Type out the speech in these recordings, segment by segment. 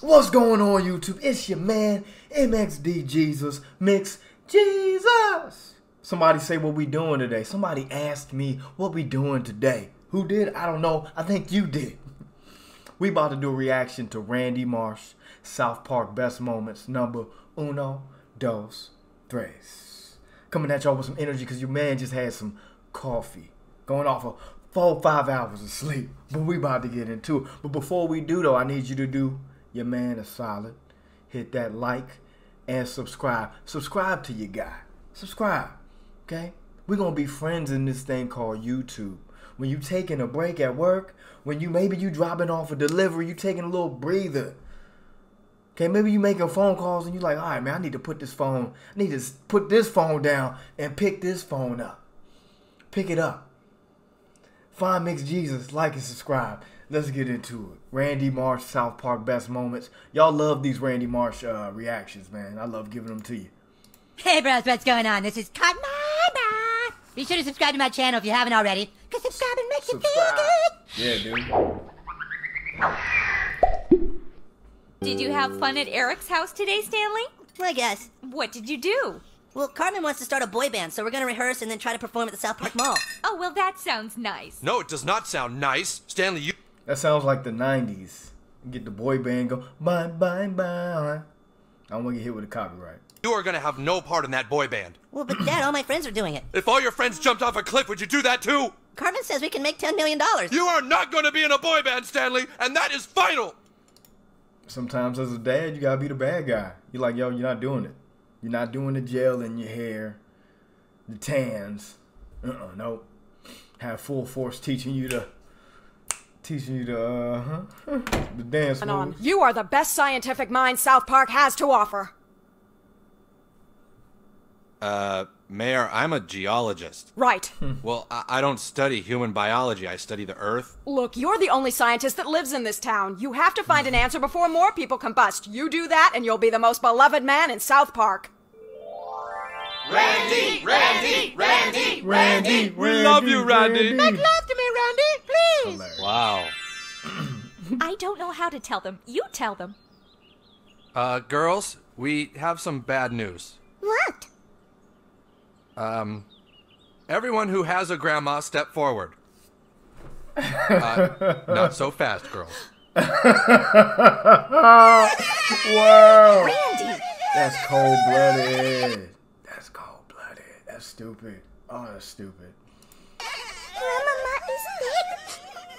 What's going on, YouTube? It's your man, MXD Jesus Mix Jesus. Somebody say what we doing today. Somebody asked me what we doing today. Who did? I don't know. I think you did. We about to do a reaction to Randy Marsh, South Park Best Moments, number uno, dos, tres. Coming at y'all with some energy because your man just had some coffee. Going off of four, five hours of sleep. But we about to get into it. But before we do though, I need you to do your man a solid. Hit that like and subscribe. Subscribe to your guy. Subscribe. Okay? We're gonna be friends in this thing called YouTube. When you taking a break at work, when you maybe you dropping off a delivery, you taking a little breather. Okay, maybe you making phone calls and you like, all right, man, I need to put this phone, I need to put this phone down and pick this phone up. Pick it up. Find Mix Jesus, like and subscribe. Let's get into it. Randy Marsh, South Park best moments. Y'all love these Randy Marsh uh, reactions, man. I love giving them to you. Hey bros, what's going on? This is Cotton Mama. Be sure to subscribe to my channel if you haven't already, because subscribing makes you feel good. Yeah, dude. Did you have fun at Eric's house today, Stanley? I guess. What did you do? Well, Cartman wants to start a boy band, so we're gonna rehearse and then try to perform at the South Park Mall. Oh, well, that sounds nice. No, it does not sound nice. Stanley, you. That sounds like the 90s. Get the boy band go, bye, bye, bye. I don't want to get hit with a copyright. You are gonna have no part in that boy band. Well, but Dad, all my friends are doing it. If all your friends jumped off a cliff, would you do that too? Cartman says we can make $10 million. You are not gonna be in a boy band, Stanley, and that is final! Sometimes as a dad, you gotta be the bad guy. You're like, yo, you're not doing it. You're not doing the gel in your hair, the tans. Uh-uh, nope. Have full force teaching you the, teaching you the, uh, the dance on. moves. You are the best scientific mind South Park has to offer. Uh, Mayor, I'm a geologist. Right. Well, I, I don't study human biology, I study the Earth. Look, you're the only scientist that lives in this town. You have to find an answer before more people combust. You do that, and you'll be the most beloved man in South Park. Randy! Randy! Randy! Randy, We love you, Randy. Make love to me, Randy, please. Hilarious. Wow. I don't know how to tell them. You tell them. Uh, girls, we have some bad news. What? Um, everyone who has a grandma, step forward. Uh, not so fast, girls. Wow. Randy. That's cold blooded. That's cold blooded. That's stupid. Oh, that's stupid. Grandmama is dead.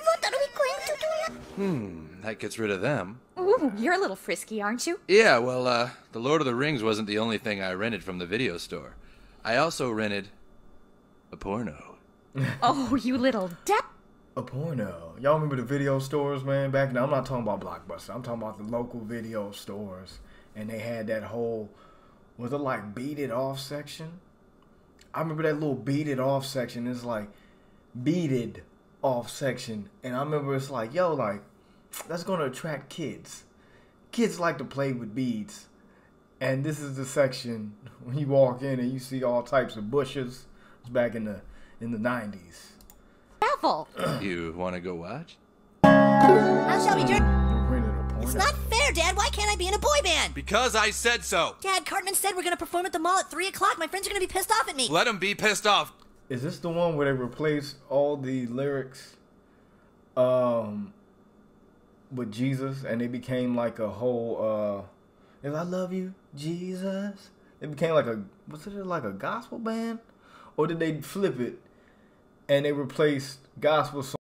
What are we going to do now? Hmm, that gets rid of them. Ooh, you're a little frisky, aren't you? Yeah, well, uh, The Lord of the Rings wasn't the only thing I rented from the video store. I also rented a porno. Oh, you little de- A porno. Y'all remember the video stores, man? Back now, I'm not talking about Blockbuster. I'm talking about the local video stores. And they had that whole, was it like beat it off section? I remember that little beat it off section. It's like beaded off section. And I remember it's like, yo, like, that's going to attract kids. Kids like to play with beads. And this is the section when you walk in and you see all types of bushes. It's back in the in the 90s. devil. You want to go watch? How shall we do? Rented a porno. It's not fair, Dad. Why can't I be in a boy band? Because I said so. Dad, Cartman said we're gonna perform at the mall at 3 o'clock. My friends are gonna be pissed off at me. Let them be pissed off. Is this the one where they replace all the lyrics um with Jesus and they became like a whole uh if I love you, Jesus? It became like a was it like a gospel band? Or did they flip it and they replaced gospel songs